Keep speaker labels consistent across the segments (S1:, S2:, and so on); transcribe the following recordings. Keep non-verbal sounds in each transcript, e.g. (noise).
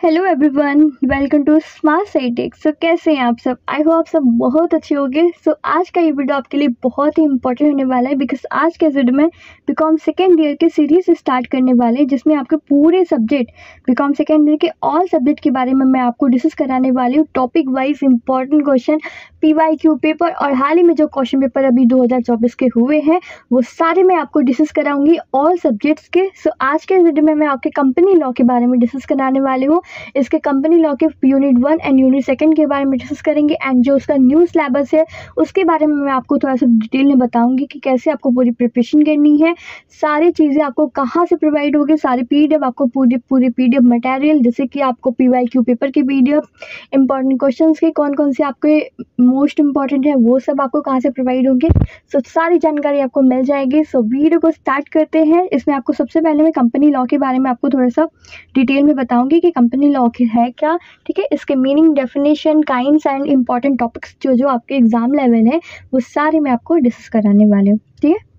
S1: Hello everyone welcome to Smart Scitech so कैसे हैं आप सब? आई होप आप सब बहुत अच्छे होंगे। सो so, आज का ये वीडियो आपके लिए बहुत ही इंपॉर्टेंट होने वाला है बिकॉज़ आज के वीडियो में बीकॉम सेकेंड ईयर के सीरीज़ स्टार्ट करने वाले हैं जिसमें आपके पूरे सब्जेक्ट बीकॉम सेकेंड ईयर के ऑल सब्जेक्ट के बारे में मैं आपको डिस्कस कराने वाली हूँ। Topic wise important question P Y Q paper और हाल ही में जो क्वेश्चन पेपर अभी दो हज़ार चौबीस के हुए हैं वो सारे मैं आपको डिस्कस कराऊँगी ऑल सब्जेक्ट्स के। सो so, आज के वीडियो में मैं आपके कंपनी लॉ के बारे में डिस्कस कराने वाली हूँ। इसके कंपनी लॉ के unit one and unit second के बारे में डिस्कस करेंगे एंड जो उसका न्यू सिलेबस है, उसके बारे में मैं आपको थोड़ा सा डिटेल में बताऊँगी कि कैसे आपको पूरी प्रिपरेशन करनी है, सारी चीज़ें आपको कहाँ से प्रोवाइड होगी, सारी पी आपको पूरी पूरी पीडीएफ मटेरियल जैसे कि आपको पी वाई क्यू पेपर की पी डी क्वेश्चन के कौन कौन से आपके मोस्ट इंपॉर्टेंट है, वो सब आपको कहाँ से प्रोवाइड होंगे सो सारी जानकारी आपको मिल जाएगी। सो वीडियो को स्टार्ट करते हैं। इसमें आपको सबसे पहले मैं कंपनी लॉ के बारे में आपको थोड़ा सा डिटेल में बताऊँगी कि कंपनी लॉ के है क्या? ठीक है, इसके meaning definition kinds and important topics जो जो आपके एग्ज़ाम लेवल है, वो सारे मैं आपको डिस्कस कराने वाले हूँ, ठीक है?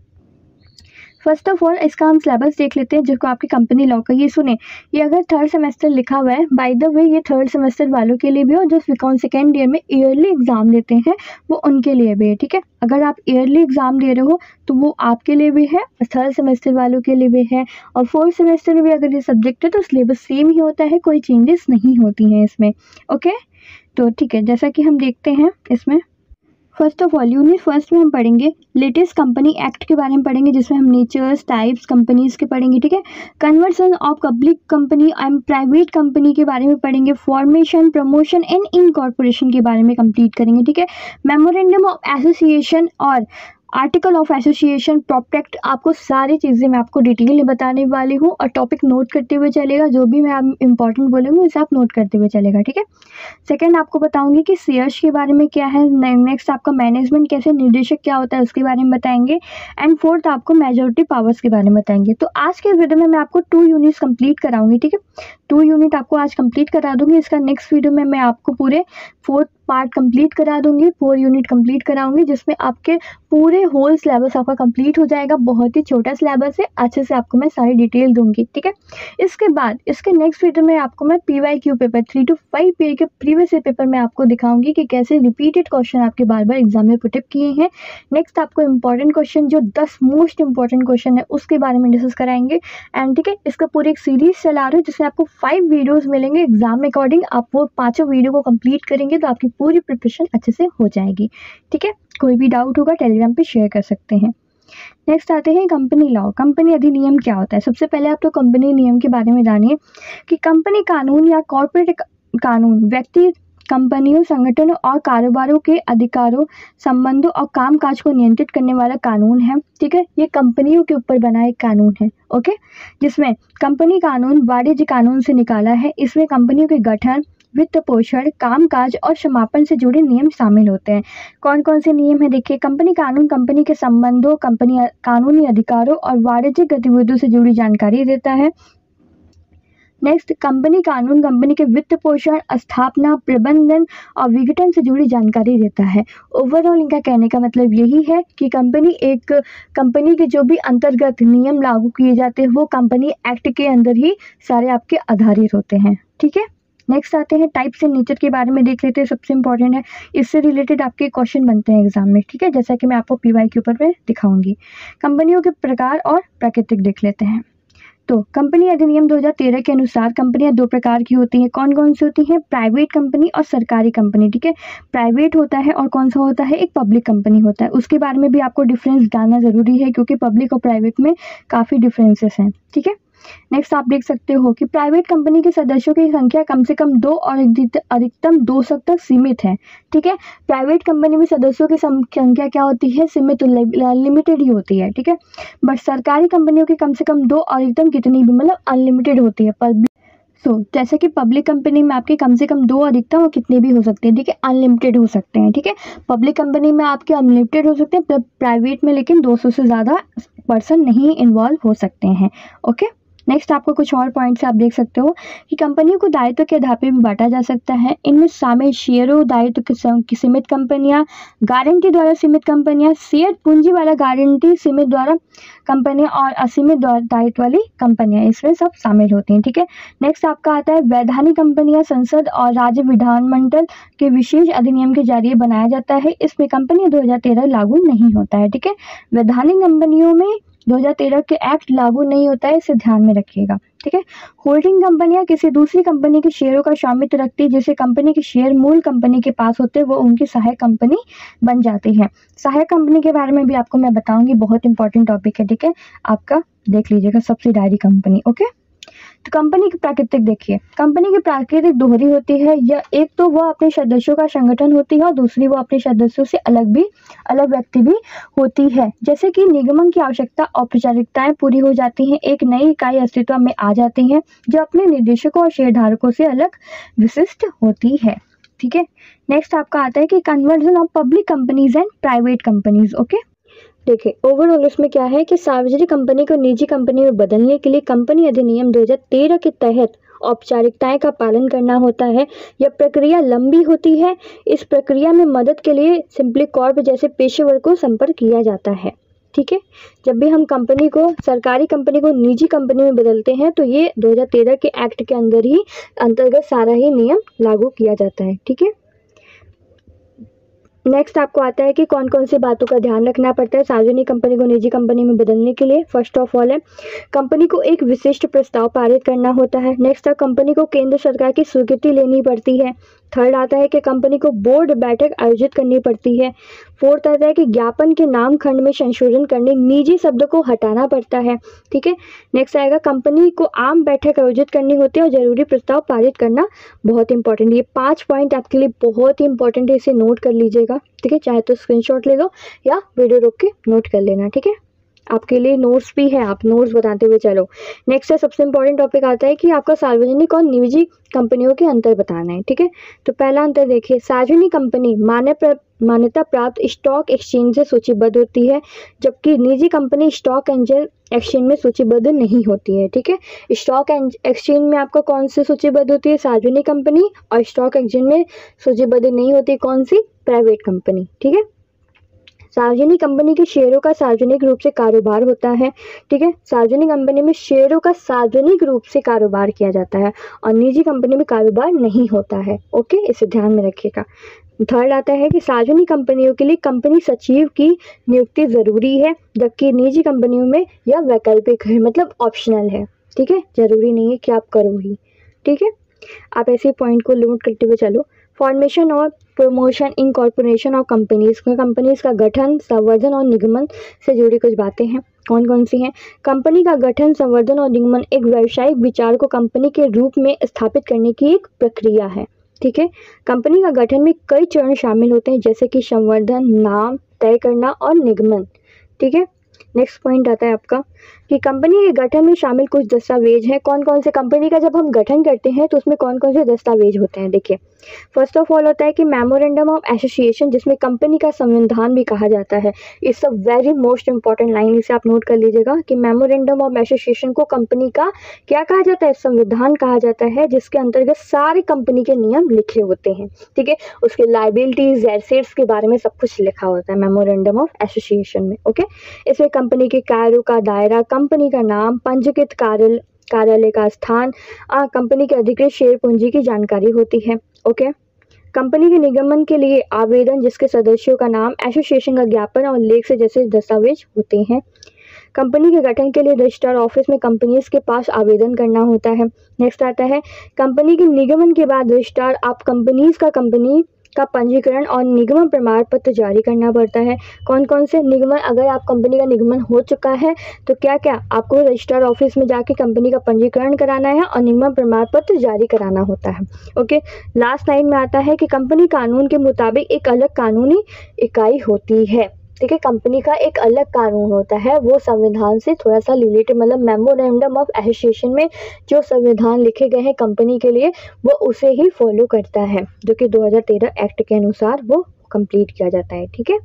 S1: फ़र्स्ट ऑफ़ ऑल इसका हम सिलेबस देख लेते हैं जिसको आपकी कंपनी लॉ का ये सुने, ये अगर थर्ड सेमेस्टर लिखा हुआ है बाय द वे ये थर्ड सेमेस्टर वालों के लिए भी और जो बीकॉम सेकेंड ईयर में ईयरली एग्ज़ाम देते हैं, वो उनके लिए भी है, ठीक है? अगर आप ईयरली एग्ज़ाम दे रहे हो तो वो आपके लिए भी है थर्ड सेमेस्टर वालों के लिए भी है, और फोर्थ सेमेस्टर में भी अगर ये सब्जेक्ट है तो सिलेबस सेम ही होता है, कोई चेंजेस नहीं होती हैं इसमें ओके तो ठीक है, जैसा कि हम देखते हैं इसमें first of all unit first में हम पढ़ेंगे लेटेस्ट कंपनी एक्ट के बारे में पढ़ेंगे, जिसमें हम नेचर्स टाइप्स कंपनीज़ के पढ़ेंगे, ठीक है? Conversion of public company and private company के बारे में पढ़ेंगे फॉर्मेशन प्रमोशन एंड इनकॉर्पोरेशन के बारे में कंप्लीट करेंगे, ठीक है? मेमोरेंडम ऑफ़ एसोसिएशन और आर्टिकल ऑफ़ एसोसिएशन प्रोटेक्ट, आपको सारी चीज़ें मैं आपको डिटेल में बताने वाली हूँ और टॉपिक नोट करते हुए चलेगा, जो भी मैं आप इंपॉर्टेंट बोलूँगी, उसे आप नोट करते हुए चलेगा, ठीक है? सेकंड आपको बताऊँगी कि शेयर्स के बारे में क्या है नेक्स्ट आपका मैनेजमेंट कैसे, निर्देशक क्या होता है, उसके बारे में बताएँगे एंड फोर्थ आपको मेजोरिटी पावर्स के बारे में बताएँगे। तो आज के वीडियो में मैं आपको टू यूनिट्स कंप्लीट कराऊँगी, ठीक है? टू यूनिट आपको आज कंप्लीट करा दूँगी, इसका नेक्स्ट वीडियो में मैं आपको पूरे फोर्थ पार्ट कंप्लीट करा दूँगी फोर यूनिट कंप्लीट कराऊँगी, जिसमें आपके पूरे होल सिलेबस आपका कंप्लीट हो जाएगा। बहुत ही छोटा सिलेबस है, अच्छे से आपको मैं सारी डिटेल दूँगी, ठीक है? इसके बाद, इसके नेक्स्ट वीडियो में आपको मैं P Y Q paper three two five P के प्रीवियस पेपर में आपको दिखाऊँगी कि कैसे रिपीटेड क्वेश्चन आपके बार बार एग्ज़ाम में पुटअप किए हैं। नेक्स्ट आपको इंपॉर्टेंट क्वेश्चन जो दस मोस्ट इंपॉर्टेंट क्वेश्चन है, उसके बारे में डिस्कस कराएँगे। एंड ठीक है, इसका पूरी एक सीरीज़ चला रही है, जिसमें आपको फाइव वीडियोज़ मिलेंगे। एग्ज़ाम अकॉर्डिंग आप वो पाँचों वीडियो को कंप्लीट करेंगे तो आपकी पूरी प्रिपरेशन अच्छे से हो जाएगी। ठीक है? कोई भी डाउट होगा टेलीग्राम पे शेयर कर सकते हैं। नेक्स्ट आते हैं कंपनी लॉ कंपनी अधिनियम क्या होता है? सबसे पहले आप तो कंपनी नियम के बारे में जानिए कि कंपनी कानून या कॉरपोरेट कानून, व्यक्ति कंपनियों संगठनों और कारोबारों के अधिकारों, संबंधों और कामकाज को नियंत्रित करने वाला कानून है। ठीक है? ये कंपनियों के ऊपर बना एक कानून है। ओके जिसमें कंपनी कानून वाणिज्य कानून से निकाला है। इसमें कंपनियों के गठन वित्त पोषण, कामकाज और समापन से जुड़े नियम शामिल होते हैं। कौन कौन से नियम है? देखिए, कंपनी कानून, कंपनी के संबंधों, कंपनी कानूनी अधिकारों और वाणिज्यिक गतिविधियों से जुड़ी जानकारी देता है। नेक्स्ट कंपनी कानून, कंपनी के वित्त पोषण, स्थापना, प्रबंधन और विघटन से जुड़ी जानकारी देता है। ओवरऑल इनका कहने का मतलब यही है कि कंपनी एक, कंपनी के जो भी अंतर्गत नियम लागू किए जाते हैं, वो कंपनी एक्ट के अंदर ही सारे आपके आधारित होते हैं। ठीक है? नेक्स्ट आते हैं टाइप्स एंड नेचर के बारे में देख लेते हैं, सबसे इंपॉर्टेंट है। इससे रिलेटेड आपके क्वेश्चन बनते हैं एग्ज़ाम में, ठीक है? जैसा कि मैं आपको पी वाई के ऊपर में दिखाऊँगी। कंपनियों के प्रकार और प्राकृतिक देख लेते हैं। तो कंपनी अधिनियम 2013 के अनुसार कंपनियाँ दो प्रकार की होती हैं। कौन कौन सी होती हैं? प्राइवेट कंपनी और सरकारी कंपनी ठीक है? प्राइवेट होता है और कौन सा होता है? एक पब्लिक कंपनी होता है। उसके बारे में भी आपको डिफरेंस जानना ज़रूरी है, क्योंकि पब्लिक और प्राइवेट में काफ़ी डिफरेंसेस हैं, ठीक है? नेक्स्ट आप देख सकते हो कि प्राइवेट कंपनी के सदस्यों की संख्या कम से कम दो और अधिकतम दो सौ तक सीमित है। ठीक है? प्राइवेट कंपनी में सदस्यों की संख्या क्या होती है? सीमित लिमिटेड ही होती है। ठीक है? बट सरकारी कंपनियों की कम से कम दो और अधिकतम कितनी भी मतलब अनलिमिटेड होती है। पब्लिक सो so, जैसे कि पब्लिक कंपनी में आपके कम से कम दो अधिकतम और कितने भी हो सकते हैं। ठीक है? अनलिमिटेड हो सकते हैं। ठीक है? पब्लिक कंपनी में आपके अनलिमिटेड हो सकते हैं प्राइवेट में लेकिन 200 से ज़्यादा पर्सन नहीं इन्वॉल्व हो सकते हैं। ओके नेक्स्ट आपको कुछ और पॉइंट्स आप देख सकते हो कि कंपनियों को दायित्व के आधार पर भी बांटा जा सकता है। इनमें शामिल शेयरों दायित्व की सीमित कंपनियाँ गारंटी द्वारा सीमित कंपनियाँ शेयर पूंजी वाला गारंटी सीमित द्वारा कंपनियाँ और असीमित दायित्व वाली कंपनियाँ। इसमें सब शामिल होती हैं, ठीक है? नेक्स्ट आपका आता है वैधानिक कंपनियाँ, संसद और राज्य विधानमंडल के विशेष अधिनियम के ज़रिए बनाया जाता है। इसमें कंपनी 2013 लागू नहीं होता है, ठीक है? वैधानिक कंपनियों में 2013 के एक्ट लागू नहीं होता है, इसे ध्यान में रखिएगा, ठीक है? होल्डिंग कंपनियाँ किसी दूसरी कंपनी के शेयरों का स्वामित्व रखती है, जिसे कंपनी के शेयर मूल कंपनी के पास होते हैं, वो उनकी सहायक कंपनी बन जाती है। सहायक कंपनी के बारे में भी आपको मैं बताऊँगी, बहुत इंपॉर्टेंट टॉपिक है, ठीक है? आपका देख लीजिएगा सब्सिडारी कंपनी ओके तो कंपनी की प्राकृतिक देखिए, कंपनी की प्राकृतिक दोहरी होती है, या एक तो वह अपने सदस्यों का संगठन होती है और दूसरी वो अपने सदस्यों से अलग भी, अलग व्यक्ति भी होती है। जैसे कि निगमन की आवश्यकता औपचारिकताएँ पूरी हो जाती हैं, एक नई इकाई अस्तित्व में आ जाती है, जो अपने निर्देशकों और शेयरधारकों से अलग विशिष्ट होती है। ठीक है? नेक्स्ट आपका आता है कि conversion of public companies and private companies okay देखिए ओवरऑल उसमें क्या है कि सार्वजनिक कंपनी को निजी कंपनी में बदलने के लिए कंपनी अधिनियम 2013 के तहत औपचारिकताएँ का पालन करना होता है। यह प्रक्रिया लंबी होती है। इस प्रक्रिया में मदद के लिए सिंपली कॉर्प जैसे पेशेवर को संपर्क किया जाता है। ठीक है? जब भी हम कंपनी को, सरकारी कंपनी को निजी कंपनी में बदलते हैं तो ये 2013 के एक्ट के अंदर ही अंतर्गत सारा ही नियम लागू किया जाता है। ठीक है? नेक्स्ट आपको आता है कि कौन कौन सी बातों का ध्यान रखना पड़ता है सार्वजनिक कंपनी को निजी कंपनी में बदलने के लिए। फ़र्स्ट ऑफ़ ऑल है, कंपनी को एक विशिष्ट प्रस्ताव पारित करना होता है। नेक्स्ट कंपनी को केंद्र सरकार की स्वीकृति लेनी पड़ती है। थर्ड आता है कि कंपनी को बोर्ड बैठक आयोजित करनी पड़ती है। फोर्थ आता है कि ज्ञापन के नाम खंड में संशोधन करने, निजी शब्द को हटाना पड़ता है। ठीक है? नेक्स्ट आएगा, कंपनी को आम बैठक आयोजित करनी होती है और ज़रूरी प्रस्ताव पारित करना बहुत इंपॉर्टेंट ये पाँच पॉइंट आपके लिए बहुत ही इंपॉर्टेंट है, इसे नोट कर लीजिएगा। ठीक है? चाहे तो स्क्रीनशॉट ले लो या वीडियो रोक के नोट कर लेना। ठीक है? आपके लिए नोट्स भी है, आप नोट्स बताते हुए चलो। नेक्स्ट है, सबसे इंपॉर्टेंट टॉपिक आता है कि आपका सार्वजनिक और निजी कंपनियों के अंतर बताना है, ठीक है? तो पहला अंतर देखिए, सार्वजनिक कंपनी मान्य मान्यता प्राप्त स्टॉक एक्सचेंज से सूचीबद्ध होती है, जबकि निजी कंपनी स्टॉक एंजल एक्सचेंज में सूचीबद्ध नहीं होती है, ठीक है? स्टॉक एक्सचेंज में आपका कौन सी सूचीबद्ध होती है? सार्वजनिक कंपनी और स्टॉक एक्सचेंज में सूचीबद्ध नहीं होती कौन सी? प्राइवेट कंपनी ठीक है? सार्वजनिक कंपनी के शेयरों का सार्वजनिक रूप से कारोबार होता है, ठीक है? सार्वजनिक कंपनी में शेयरों का सार्वजनिक रूप से कारोबार किया जाता है और निजी कंपनी में कारोबार नहीं होता है, ओके? इसे ध्यान में रखिएगा। थर्ड आता है कि सार्वजनिक कंपनियों के लिए कंपनी सचिव की नियुक्ति ज़रूरी है, जबकि निजी कंपनियों में यह वैकल्पिक है मतलब ऑप्शनल है, ठीक है? ज़रूरी नहीं है कि आप करो ही, ठीक है? आप ऐसे पॉइंट को नोट करते हुए चलो। फॉर्मेशन और promotion incorporation of companies companies का गठन, संवर्धन और निगमन से जुड़ी कुछ बातें हैं। कौन कौन सी हैं? कंपनी का गठन, संवर्धन और निगमन एक व्यावसायिक विचार को कंपनी के रूप में स्थापित करने की एक प्रक्रिया है। ठीक है? कंपनी का गठन में कई चरण शामिल होते हैं, जैसे कि संवर्धन, नाम, तय करना और निगमन। ठीक है? नेक्स्ट पॉइंट आता है आपका। कि कंपनी के गठन में शामिल कुछ दस्तावेज़ हैं। कौन कौन से कंपनी का जब हम गठन करते हैं तो उसमें कौन कौन से दस्तावेज़ होते हैं? देखिए फ़र्स्ट ऑफ़ ऑल होता है कि मेमोरेंडम ऑफ़ एसोसिएशन जिसमें कंपनी का संविधान भी कहा जाता है। It's a very most important line इसे आप नोट कर लीजिएगा कि मेमोरेंडम ऑफ़ एसोसिएशन को कंपनी का क्या कहा जाता है? संविधान कहा जाता है, जिसके अंतर्गत सारे कंपनी के नियम लिखे होते हैं। ठीक है? उसके लाइबिलिटीज एसेट्स के बारे में सब कुछ लिखा होता है मेमोरेंडम ऑफ़ एसोसिएशन में। ओके? इसमें कंपनी के कार्यों का दायरा कंपनी का नाम पंजीकृत कार्य कार्यालय का स्थान कंपनी के अधिकृत शेयर पूंजी की जानकारी होती है, ओके? कंपनी के निगमन के लिए आवेदन जिसके सदस्यों का नाम, एसोसिएशन का ज्ञापन और लेख से जैसे दस्तावेज़ होते हैं। कंपनी के गठन के लिए रजिस्ट्रार ऑफ़िस में कंपनीज़ के पास आवेदन करना होता है। नेक्स्ट आता है, कंपनी के निगमन के बाद रजिस्ट्रार आप कंपनीज़ का कंपनी का पंजीकरण और निगमन प्रमाण पत्र जारी करना पड़ता है। कौन कौन से निगमन, अगर आप कंपनी का निगमन हो चुका है तो क्या क्या आपको रजिस्ट्रार ऑफ़िस में जाके कंपनी का पंजीकरण कराना है और निगमन प्रमाण पत्र जारी कराना होता है? ओके, लास्ट लाइन में आता है कि कंपनी कानून के मुताबिक एक अलग कानूनी इकाई होती है। है कंपनी का एक अलग कानून होता है, वो संविधान से थोड़ा सा रिलेटेड मतलब मेमोरेंडम ऑफ़ एसोसिएशन में जो संविधान लिखे गए हैं कंपनी के लिए, वो उसे ही फॉलो करता है, जो कि 2013 एक्ट के अनुसार वो कंप्लीट किया जाता है, ठीक है?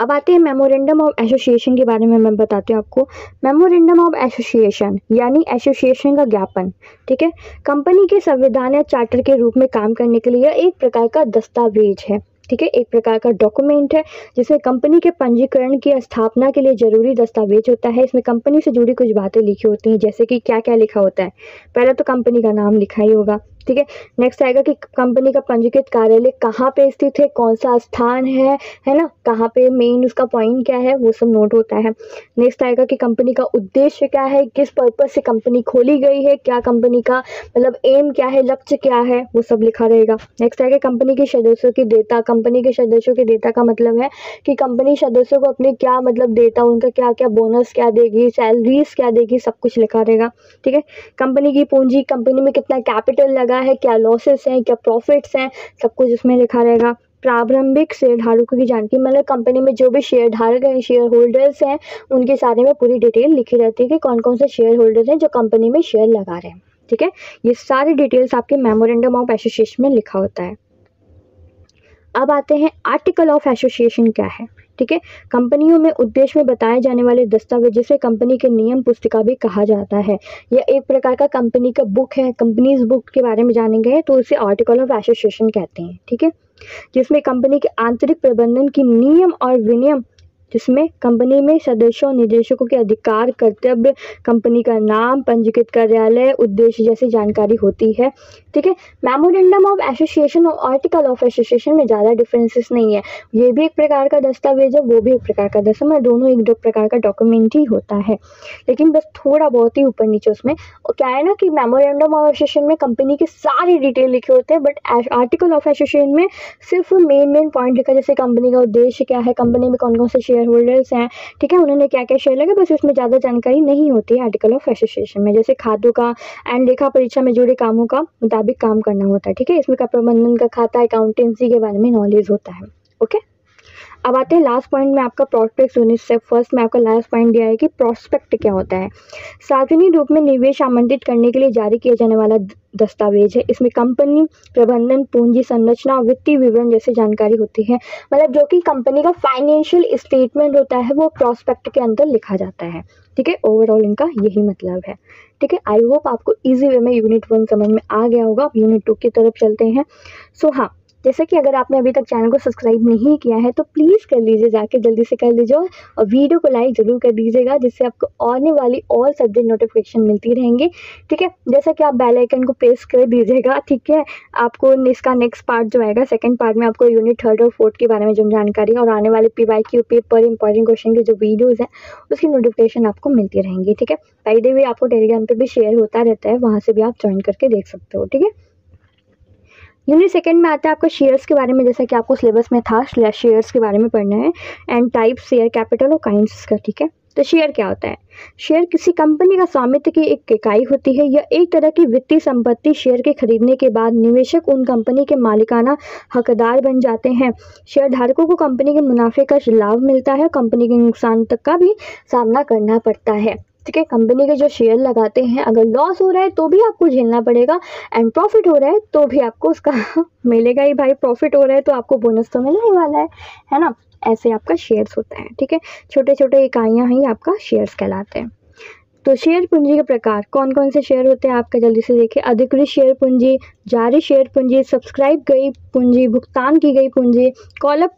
S1: अब आते हैं मेमोरेंडम ऑफ़ एसोसिएशन के बारे में मैं बताती हूँ आपको। मेमोरेंडम ऑफ़ एसोसिएशन यानी एसोसिएशन का ज्ञापन, ठीक है? कंपनी के संविधान या चार्टर के रूप में काम करने के लिए एक प्रकार का दस्तावेज़ है। ठीक है, एक प्रकार का डॉक्यूमेंट है, जिसमें कंपनी के पंजीकरण की स्थापना के लिए ज़रूरी दस्तावेज़ होता है। इसमें कंपनी से जुड़ी कुछ बातें लिखी होती हैं, जैसे कि क्या क्या लिखा होता है। पहले तो कंपनी का नाम लिखा ही होगा। ठीक है? नेक्स्ट आएगा कि कंपनी का पंजीकृत कार्यालय कहाँ पे स्थित है? कौन सा स्थान है? है ना? कहाँ पे मेन उसका पॉइंट क्या है? वो सब नोट होता है। नेक्स्ट आएगा कि कंपनी का उद्देश्य क्या है? किस पर्पज से कंपनी खोली गई है? क्या कंपनी का मतलब एम क्या है? लक्ष्य क्या है? वो सब लिखा रहेगा। नेक्स्ट आएगा कंपनी के सदस्यों की डेटा कंपनी के सदस्यों के डेटा का मतलब है कि कंपनी सदस्यों को अपने क्या मतलब डेटा उनका क्या क्या बोनस क्या देगी? सैलरीज क्या देगी? सब कुछ लिखा रहेगा। ठीक है? कंपनी की पूंजी कंपनी में कितना कैपिटल लगा है, क्या लॉसेस हैं, क्या प्रॉफिट्स हैं, सब कुछ उसमें लिखा रहेगा। प्रारंभिक शेयर धारकों की जानकारी मतलब कंपनी में जो भी शेयर धारक हैं शेयर होल्डर्स हैं, उनके सारे में पूरी डिटेल लिखी रहती है कि कौन कौन से शेयर होल्डर्स हैं जो कंपनी में शेयर लगा रहे हैं। ठीक है? ये सारी डिटेल्स आपके मेमोरेंडम ऑफ़ एसोसिएशन में लिखा होता है। अब आते हैं आर्टिकल ऑफ़ एसोसिएशन क्या है? ठीक है? कंपनियों में, उद्देश्य में बताए जाने वाले दस्तावेज़ जिसे कंपनी के नियम पुस्तिका भी कहा जाता है। यह एक प्रकार का कंपनी का बुक है। कंपनीज़ बुक के बारे में जाने गए तो उसे आर्टिकल ऑफ़ एसोसिएशन कहते हैं। ठीक है? जिसमें कंपनी के आंतरिक प्रबंधन की नियम और विनियम जिसमें कंपनी में सदस्यों निदेशकों के अधिकार, कर्तव्य, कंपनी का नाम, पंजीकृत कार्यालय, उद्देश्य जैसी जानकारी होती है। ठीक है? मेमोरेंडम ऑफ़ एसोसिएशन और आर्टिकल ऑफ़ एसोसिएशन में ज़्यादा डिफरेंसेस नहीं है। ये भी एक प्रकार का दस्तावेज़ है, वो भी एक प्रकार का दस्तावेज़ दोनों एक दो प्रकार का डॉक्यूमेंट ही होता है। लेकिन बस थोड़ा बहुत ही ऊपर नीचे उसमें, और क्या है ना कि मेमोरेंडम ऑफ़ एसोसिएशन में कंपनी के सारे डिटेल लिखे होते हैं बट आर्टिकल ऑफ़ एसोसिएशन में सिर्फ़ मेन मेन पॉइंट लिखा, जैसे कंपनी का उद्देश्य क्या है, कंपनी में कौन कौन से शेयर होल्डर्स हैं। ठीक है, उन्होंने क्या क्या शेयर लगा बस उसमें ज़्यादा जानकारी नहीं होती है आर्टिकल ऑफ़ एसोसिएशन में। जैसे खातों का एंड लेखा परीक्षा में जुड़े कामों का मुताबिक काम करना होता है, ठीक है? इसमें का प्रबंधन का खाता अकाउंटेंसी के बारे में नॉलेज होता है ओके अब आते हैं लास्ट पॉइंट में आपका प्रोस्पेक्ट यूनिट से फ़र्स्ट में आपका लास्ट पॉइंट दिया है कि प्रोस्पेक्ट क्या होता है। सार्वजनिक रूप में निवेश आमंत्रित करने के लिए जारी किया जाने वाला दस्तावेज़ है। इसमें कंपनी प्रबंधन पूंजी संरचना और वित्तीय विवरण जैसी जानकारी होती है। मतलब जो कि कंपनी का फाइनेंशियल स्टेटमेंट होता है वो प्रोस्पेक्ट के अंदर लिखा जाता है। ठीक है? ओवरऑल इनका यही मतलब है। ठीक है? आई होप आपको इजी वे में यूनिट वन समझ में आ गया होगा। यूनिट टू की तरफ़ चलते हैं। सो so, हाँ जैसे कि अगर आपने अभी तक चैनल को सब्सक्राइब नहीं किया है तो प्लीज़ कर लीजिए, जाके जल्दी से कर लीजिए और वीडियो को लाइक ज़रूर कर दीजिएगा, जिससे आपको आने वाली और सब्जेक्ट नोटिफिकेशन मिलती रहेंगी। ठीक है? जैसा कि आप बेल आइकन को प्रेस कर दीजिएगा, ठीक है? आपको इसका नेक्स्ट पार्ट जो आएगा सेकंड पार्ट में आपको यूनिट थर्ड और फोर्थ के बारे में जो जानकारी और आने वाले P Y Q paper important question के जो वीडियोज़ हैं, उसकी नोटिफिकेशन आपको मिलती रहेंगी। ठीक है? डे भी आपको टेलीग्राम पर भी शेयर होता रहता है, वहाँ से भी आप ज्वाइन करके देख सकते हो। ठीक है? यूनिट सेकंड में आता है आपका शेयर्स के बारे में, जैसा कि आपको सिलेबस में था शेयर्स के बारे में पढ़ना है एंड टाइप शेयर कैपिटल और काइंड्स का, ठीक है? तो शेयर क्या होता है? शेयर किसी कंपनी का स्वामित्व की एक इकाई होती है यह एक तरह की वित्तीय संपत्ति शेयर के खरीदने के बाद निवेशक उन कंपनी के मालिकाना हकदार बन जाते हैं। शेयर धारकों को कंपनी के मुनाफे का लाभ मिलता है कंपनी के नुकसान तक का भी सामना करना पड़ता है। है कंपनी के जो शेयर लगाते हैं, अगर लॉस हो रहा है तो भी आपको झेलना पड़ेगा एंड प्रॉफिट हो रहा है तो भी आपको उसका (laughs) मिलेगा ही भाई। प्रॉफिट हो रहा है तो आपको बोनस तो मिलने ही वाला है है ना? ऐसे आपका शेयर्स होता है, ठीक है? छोटे छोटे इकाइयाँ ही आपका शेयर्स कहलाते हैं। तो शेयर पूंजी के प्रकार कौन कौन से शेयर होते हैं, आपका जल्दी से देखिए। अधिकृत शेयर पूंजी, जारी शेयर पूंजी सब्सक्राइब गई पूंजी, भुगतान की गई पूंजी कॉलअप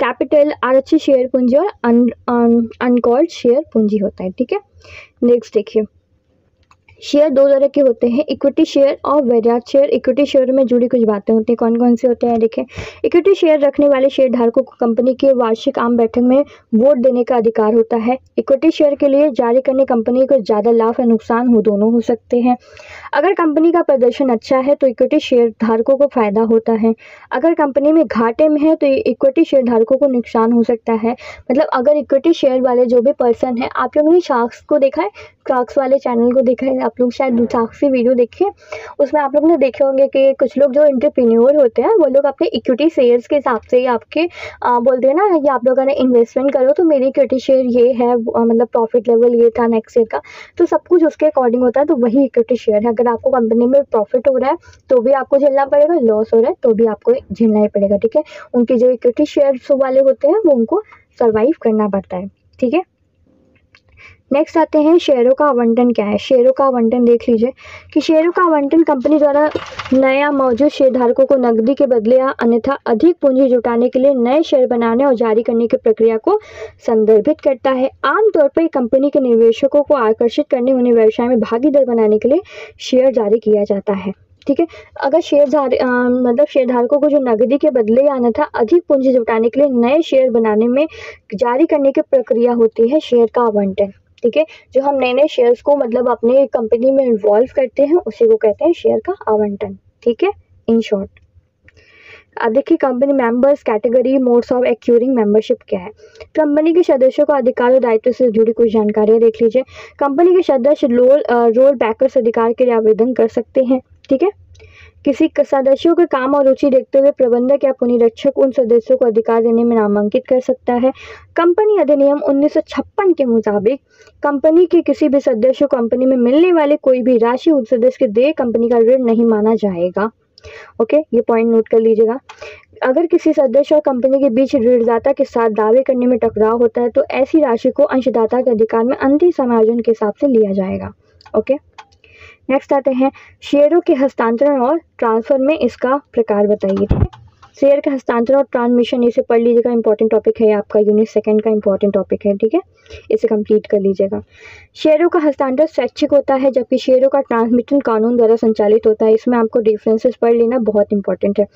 S1: कैपिटल और अच्छी शेयर पूंजी और अनकॉल्ड शेयर पूंजी होता है, ठीक है? नेक्स्ट देखिए। शेयर दो तरह के होते हैं इक्विटी शेयर और वेरियाट शेयर इक्विटी शेयर में जुड़ी कुछ बातें होती हैं कौन कौन से होते हैं, देखें। इक्विटी शेयर रखने वाले शेयर धारकों को कंपनी के वार्षिक आम बैठक में वोट देने का अधिकार होता है। इक्विटी शेयर के लिए जारी करने कंपनी को ज़्यादा लाभ या नुकसान हो, दोनों हो सकते हैं। अगर कंपनी का प्रदर्शन अच्छा है तो इक्विटी शेयर धारकों को फ़ायदा होता है। अगर कंपनी में घाटे में है तो इक्विटी शेयर धारकों को नुकसान हो सकता है। मतलब अगर इक्विटी शेयर वाले जो भी पर्सन है आप लोगों ने शार्क्स को देखा है क्राक्स वाले चैनल को देखा है, आप लोग शायद साक्षी वीडियो देखे उसमें आप लोग ने देखे होंगे कि कुछ लोग जो इंटरप्रीन्योर होते हैं, वो लोग अपने इक्विटी शेयर्स के हिसाब से ही आपके बोलते हैं ना, ये आप लोगों ने इन्वेस्टमेंट करो तो मेरी इक्विटी शेयर ये है मतलब प्रॉफिट लेवल ये था नेक्स्ट ईयर का। तो सब कुछ उसके अकॉर्डिंग होता है तो वही इक्विटी शेयर है। अगर आपको कंपनी में प्रॉफिट हो रहा है तो भी आपको झेलना पड़ेगा लॉस हो रहा है तो भी आपको झेलना ही पड़ेगा, ठीक है? उनके जो इक्विटी शेयर वाले होते हैं, वो उनको सर्वाइव करना पड़ता है, ठीक है? नेक्स्ट आते हैं, शेयरों का आवंटन क्या है? शेयरों का आवंटन देख लीजिए कि शेयरों का आवंटन कंपनी द्वारा नया मौजूद शेयरधारकों को नकदी के बदले या अन्यथा अधिक पूंजी जुटाने के लिए नए शेयर बनाने और जारी करने की प्रक्रिया को संदर्भित करता है। आमतौर पर कंपनी के निवेशकों को आकर्षित करने, उन्हें व्यवसाय में भागीदार बनाने के लिए शेयर जारी किया जाता है। ठीक है? अगर शेयर मतलब शेयरधारकों को जो नकदी के बदले या अन्यथा अधिक पूंजी जुटाने के लिए नए शेयर बनाने में जारी करने की प्रक्रिया होती है, शेयर का आवंटन। ठीक है? जो हम नए नए शेयर्स को मतलब अपने कंपनी में इन्वॉल्व करते हैं, उसी को कहते हैं शेयर का आवंटन, ठीक है? इन शॉर्ट अब देखिए company members category modes of acquiring membership क्या है? कंपनी के सदस्यों को अधिकार और दायित्व से जुड़ी कुछ जानकारियाँ देख लीजिए। कंपनी के सदस्य रोल रोल बैकर्स अधिकार के लिए आवेदन कर सकते हैं, ठीक है? किसी सदस्यों के काम और रुचि देखते हुए प्रबंधक या पुनिरक्षक उन सदस्यों को अधिकार देने में नामांकित कर सकता है। कंपनी अधिनियम उन्नीस के मुताबिक, कंपनी के किसी भी सदस्य को कंपनी में मिलने वाली कोई भी राशि उस सदस्य के दे कंपनी का ऋण नहीं माना जाएगा। ओके, ये पॉइंट नोट कर लीजिएगा। अगर किसी सदस्य और कंपनी के बीच ऋणदाता के साथ दावे करने में टकराव होता है तो ऐसी राशि को अंशदाता के अधिकार में अंतिम समायोजन के हिसाब से लिया जाएगा। ओके? नेक्स्ट आते हैं। शेयरों के हस्तांतरण और ट्रांसफ़र में इसका प्रकार बताइए। ठीक है शेयर के हस्तांतरण और ट्रांसमिशन इसे पढ़ लीजिएगा। इंपॉर्टेंट टॉपिक है आपका। यूनिट सेकंड का इंपॉर्टेंट टॉपिक है, ठीक है? इसे कंप्लीट कर लीजिएगा। शेयरों का हस्तांतरण स्वैच्छिक होता है, जबकि शेयरों का ट्रांसमिशन कानून द्वारा संचालित होता है। इसमें आपको डिफरेंसेस पढ़ लेना बहुत इंपॉर्टेंट है।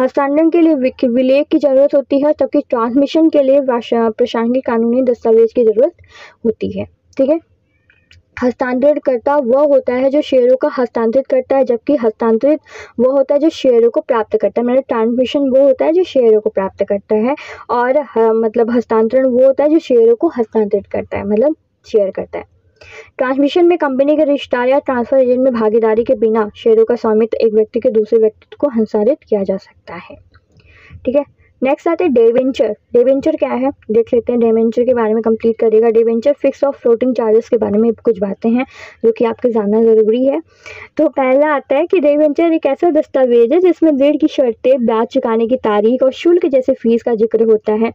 S1: हस्तांतरण के लिए विलेख की ज़रूरत होती है जबकि ट्रांसमिशन के लिए प्रशासनिक कानूनी दस्तावेज़ की ज़रूरत होती है, ठीक है? हस्तांतरण करता वह होता है जो शेयरों का हस्तांतरित करता है, जबकि हस्तांतरित वह होता है जो शेयरों को प्राप्त करता है। मतलब ट्रांसमिशन वो होता है जो शेयरों को प्राप्त करता है और मतलब हस्तांतरण वो होता है जो शेयरों को हस्तांतरित करता है मतलब शेयर करता है। ट्रांसमिशन में कंपनी के रिश्तेदार या ट्रांसफ़र एजेंट में भागीदारी के बिना शेयरों का स्वामित्व एक व्यक्ति के दूसरे व्यक्ति को हस्तांतरित किया जा सकता है। ठीक है? नेक्स्ट आते हैं डेवेंचर डेवेंचर क्या है? देख लेते हैं डेवेंचर के बारे में कंप्लीट करेगा debenture fix of floating charges के बारे में कुछ बातें हैं जो कि आपके जानना ज़रूरी है। तो पहला आता है कि डेवेंचर एक ऐसा दस्तावेज़ है जिसमें ऋण की शर्तें, ब्याज चुकाने की तारीख और शुल्क जैसे फ़ीस का ज़िक्र होता है।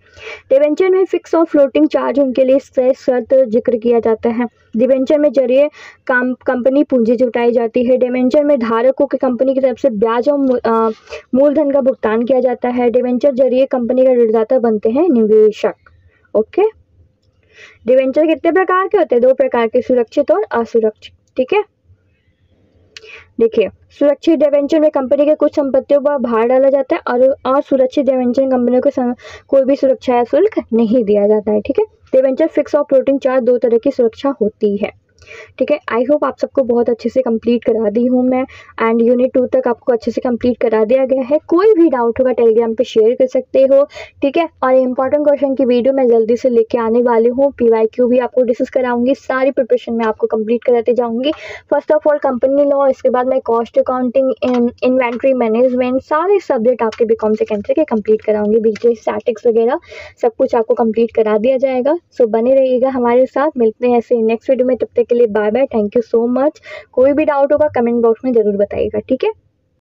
S1: डेवेंचर में फिक्स ऑफ़ फ्लोटिंग चार्ज उनके लिए शर्त ज़िक्र किया जाता है। डिवेंचर में ज़रिए काम कंपनी पूंजी जुटाई जाती है। डिवेंचर में धारकों की कंपनी की तरफ़ से ब्याज और मूलधन का भुगतान किया जाता है। डिवेंचर ज़रिए कंपनी का ऋणदाता बनते हैं निवेशक ओके डिवेंचर कितने प्रकार के होते हैं? दो प्रकार के, सुरक्षित और असुरक्षित, ठीक है? देखिए, सुरक्षित डिवेंचर में कंपनी के कुछ संपत्तियों पर भार डाला जाता है और असुरक्षित डिवेंचर कंपनियों को कोई भी सुरक्षा या शुल्क नहीं दिया जाता है, ठीक है? डिवेंचर फिक्स और फ्लोटिंग चार्ज दो तरह की सुरक्षा होती है। ठीक है? आई होप आप सबको बहुत अच्छे से कंप्लीट करा दी हूँ मैं एंड यूनिट टू तक आपको अच्छे से कंप्लीट करा दिया गया है। कोई भी डाउट होगा टेलीग्राम पे शेयर कर सकते हो, ठीक है? और इंपॉर्टेंट क्वेश्चन की वीडियो मैं जल्दी से लेके आने वाली हूँ। पी भी आपको डिस्कस कराऊँगी, सारी प्रिपरेशन मैं आपको कंप्लीट कराते जाऊँगी। First of all company law इसके बाद मैं कॉस्ट अकाउंटिंग इन्वेंट्री मैनेजमेंट सारे सब्जेक्ट आपके बीकॉम सेकेंडरी के कंप्लीट कराऊँगी। बीजे स्टैटिक्स वगैरह, सब कुछ आपको कंप्लीट करा दिया जाएगा। सो बने रहिएगा हमारे साथ, मिलते हैं ऐसे नेक्स्ट वीडियो में, तब तक के लिए bye bye thank you so much कोई भी डाउट होगा कमेंट बॉक्स में ज़रूर बताइएगा, ठीक है?